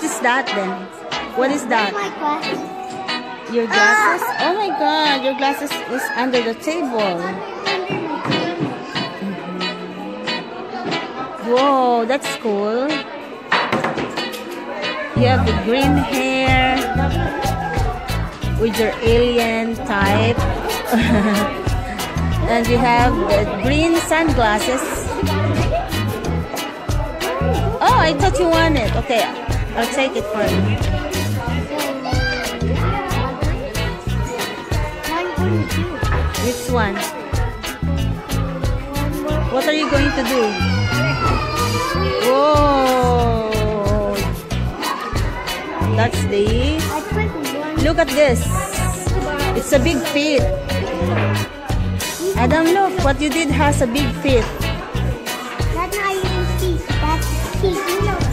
What is that then? What is that? My glasses. Your ah! glasses? Oh my god, your glasses is under the table. Whoa, that's cool. You have the green hair with your alien type. and you have the green sunglasses. Oh, I thought you wanted. Okay, I'll take it for you. Which one? What are you going to do? Whoa! That's the... Look at this. It's a big feet. Adam, look. What you did has a big feet.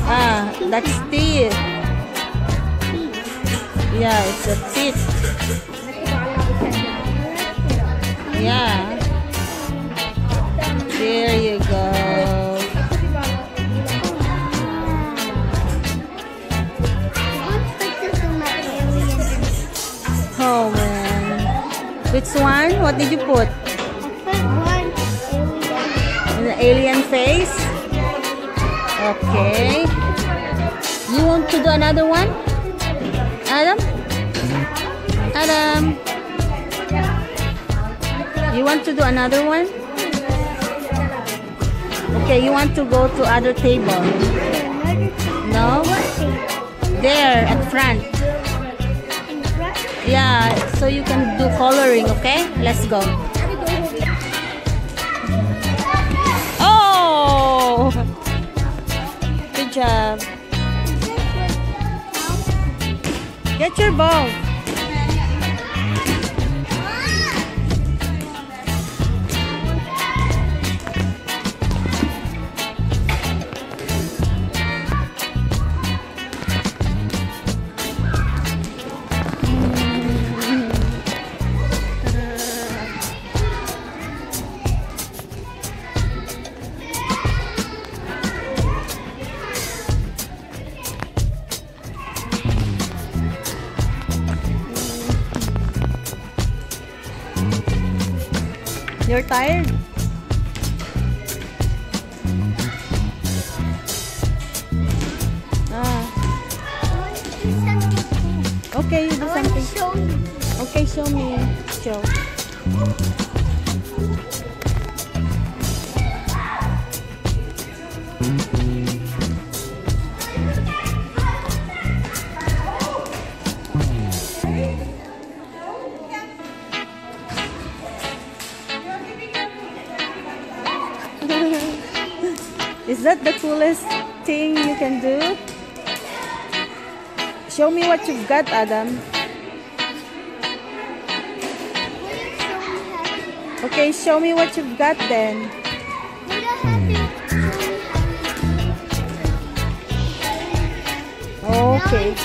Ah, that's teeth. Yeah, it's a teeth. Yeah. There you go. Let's put this on my alien. Oh man. Which one? What did you put? I put one alien. An alien face? Okay. You want to do another one? Adam? Adam? You want to do another one? Okay, you want to go to other table? No? There, at front. Yeah, so you can do coloring, okay? Let's go. Job. Get your ball. You're tired? Ah, okay, you do I want to something. show. Okay, show me. Show. Is that the coolest thing you can do? Show me what you've got, Adam. Okay, show me what you've got then. Okay.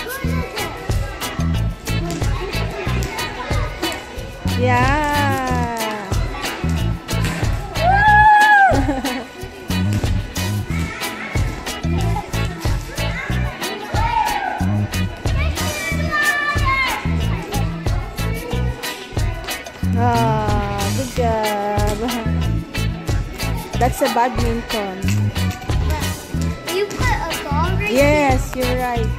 Yeah. That's a badminton. You put a ball right Yes, you're right.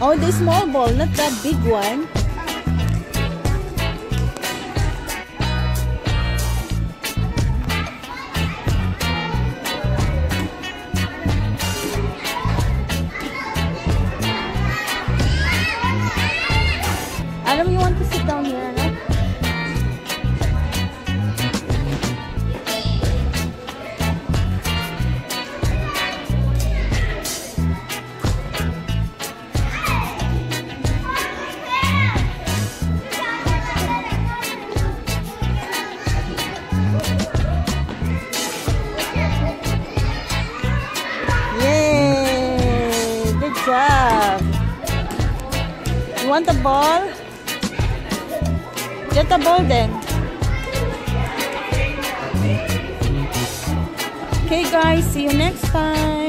Oh, the small ball, not that big one. Job. You want the ball? Get the ball then. Okay guys, see you next time.